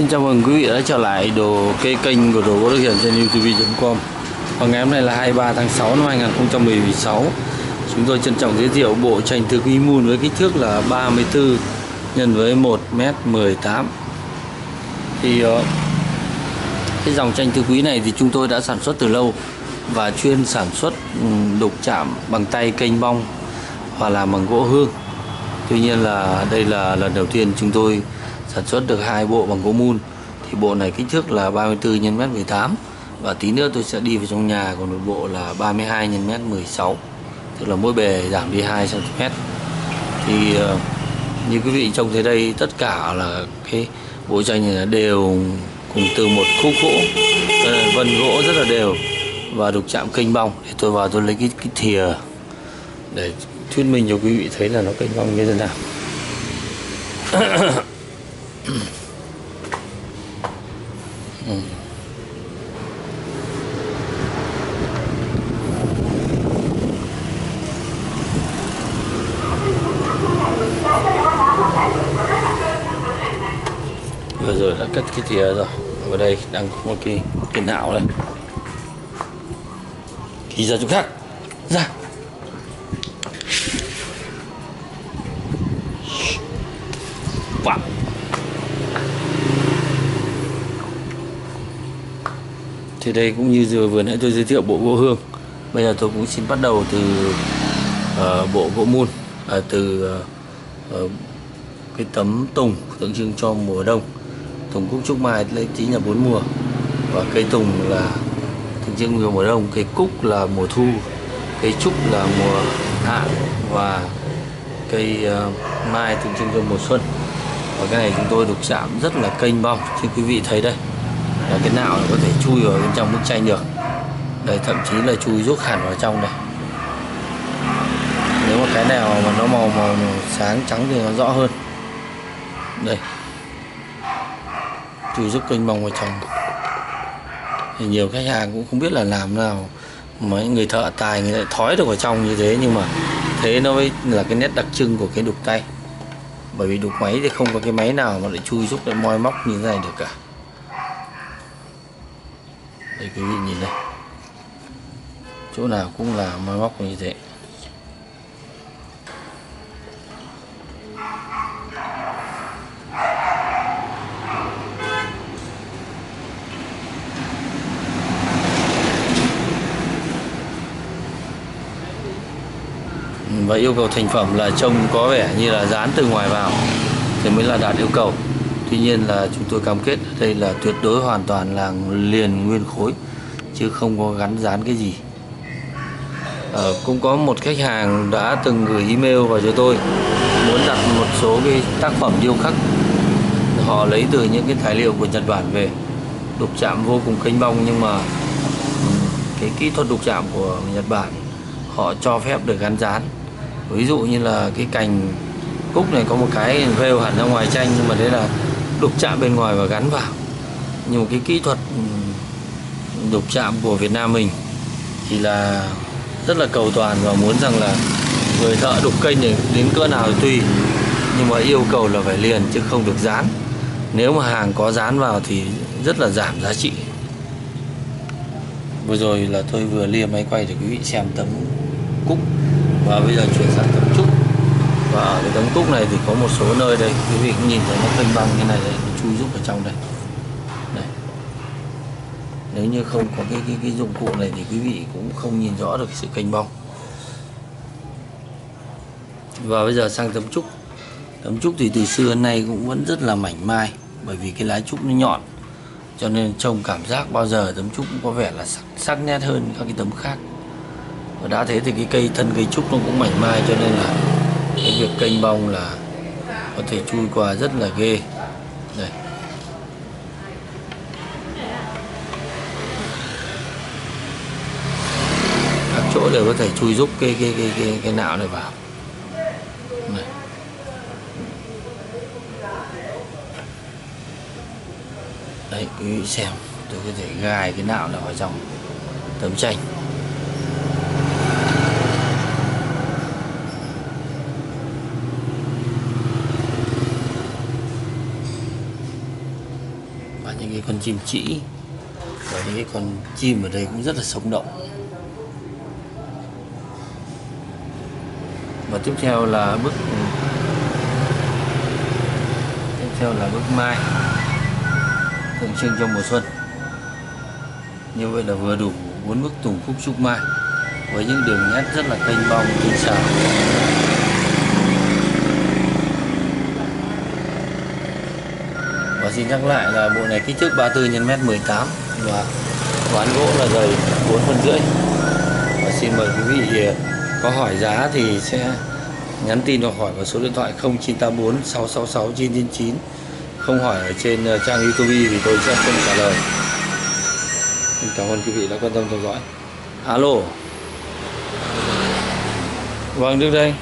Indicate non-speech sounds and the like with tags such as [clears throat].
Xin chào mừng quý vị đã trở lại đồ cái kênh của đồ gỗ Đức Hiển trên youtube.com Và ngày hôm nay là 23 tháng 6 năm 2016 Chúng tôi trân trọng giới thiệu bộ tranh thư quý moon với kích thước là 34 nhân với 1m18 Thì ờ, cái dòng tranh thư quý này thì chúng tôi đã sản xuất từ lâu Và chuyên sản xuất đục chạm bằng tay kênh bong và làm bằng gỗ hương. Tuy nhiên là đây là lần đầu tiên chúng tôi sản xuất được hai bộ bằng gỗ mun. Thì bộ này kích thước là 34 x m18 và tí nữa tôi sẽ đi vào trong nhà còn một bộ là 32 x m16 tức là mỗi bề giảm đi 2 cm thì ờ, như quý vị trông thấy đây tất cả là cái bộ tranh này là đều cùng từ một khúc gỗ ờ, vân gỗ rất là đều và đục chạm kênh bong. Để tôi vào tôi lấy cái, cái thìa để thuyết minh cho quý vị thấy là nó kênh bong như thế nào. [clears throat] ừ. vừa rồi đã cất cái thìa rồi. Ở đây đang có một cái cái não đây. Kỳ ra chỗ khác ra. Thì đây cũng như vừa vừa nãy tôi giới thiệu bộ gỗ hương. Bây giờ tôi cũng xin bắt đầu từ uh, bộ gỗ mun uh, từ uh, cái tấm tùng tượng trưng cho mùa đông. Tùng cúc trúc mai lấy chính là bốn mùa. Và cây tùng là tượng trưng cho mùa đông cây cúc là mùa thu cây trúc là mùa hạ và cây uh, mai tượng trưng cho mùa xuân. Và cái này chúng tôi được chạm rất là kênh bong như quý vị thấy đây là cái nạo có thể chui vào bên trong bức tranh được. Đây thậm chí là chui rút hẳn vào trong đây. Nếu mà cái nào mà nó màu màu, màu sáng trắng thì nó rõ hơn. Đây. Chui rút kênh bong vào trong. Thì nhiều khách hàng cũng không biết là làm nào mấy người thợ tài người lại thói được vào trong như thế nhưng mà thế nó mới là cái nét đặc trưng của cái đục tay. Bởi vì đục máy thì không có cái máy nào mà lại chui rút lại moi móc như thế này được cả đây, quý vị nhìn đây chỗ nào cũng là máy móc như thế. Và yêu cầu thành phẩm là trông có vẻ như là dán từ ngoài vào, thì mới là đạt yêu cầu tuy nhiên là chúng tôi cam kết đây là tuyệt đối hoàn toàn là liền nguyên khối chứ không có gắn dán cái gì. Ờ, cũng có một khách hàng đã từng gửi email vào cho tôi muốn đặt một số cái tác phẩm điêu khắc. Họ lấy từ những cái tài liệu của Nhật Bản về đục chạm vô cùng kênh bong nhưng mà cái kỹ thuật đục chạm của Nhật Bản họ cho phép được gắn dán. Ví dụ như là cái cành cúc này có một cái vêu hẳn ra ngoài tranh nhưng mà đấy là đục chạm bên ngoài và gắn vào. Nhưng mà cái kỹ thuật ừ, đục chạm của Việt Nam mình thì là rất là cầu toàn và muốn rằng là người thợ đục kênh này đến cỡ nào thì tùy. Nhưng mà yêu cầu là phải liền chứ không được dán. Nếu mà hàng có dán vào thì rất là giảm giá trị. Vừa rồi là tôi vừa lia máy quay để quý vị xem tấm cúc. Và bây giờ chuyển sang tấm trúc và ở cái tấm túc này thì có một số nơi đây quý vị cũng nhìn thấy nó kênh băng như này đây nó chui rút ở trong đây. Đây nếu như không có cái, cái, cái dụng cụ này thì quý vị cũng không nhìn rõ được sự kênh bong. Và bây giờ sang tấm trúc. Tấm trúc thì từ xưa đến nay cũng vẫn rất là mảnh mai bởi vì cái lá trúc nó nhọn. Cho nên trông cảm giác bao giờ tấm trúc cũng có vẻ là sắc, sắc nét hơn các cái tấm khác. Và đã thế thì cái cây thân cây trúc nó cũng mảnh mai cho nên là cái việc kênh bong là có thể chui qua rất là ghê. Đây. Các chỗ đều có thể chui giúp cái cái cái cái, cái nạo này vào. Này. đấy quý vị xem. Tôi có thể gài cái nạo này vào trong tấm tranh. Những cái con chim trĩ và những cái con chim ở đây cũng rất là sống động. Và tiếp theo là bức tiếp theo là bức mai tượng trưng cho mùa xuân. Như vậy là vừa đủ bốn bức tùng khúc trúc mai, với những đường nét rất là kênh bong tinh xảo. Xin nhắc lại là bộ này kích thước 34 x mét 18 và ván gỗ là dày 4 phân rưỡi. Và xin mời quý vị à, có hỏi giá thì sẽ nhắn tin hoặc hỏi vào số điện thoại 0984 666 999 không hỏi ở trên à, trang youtube thì tôi sẽ không trả lời. Xin cảm ơn quý vị đã quan tâm theo dõi. Alo. Vâng được đây.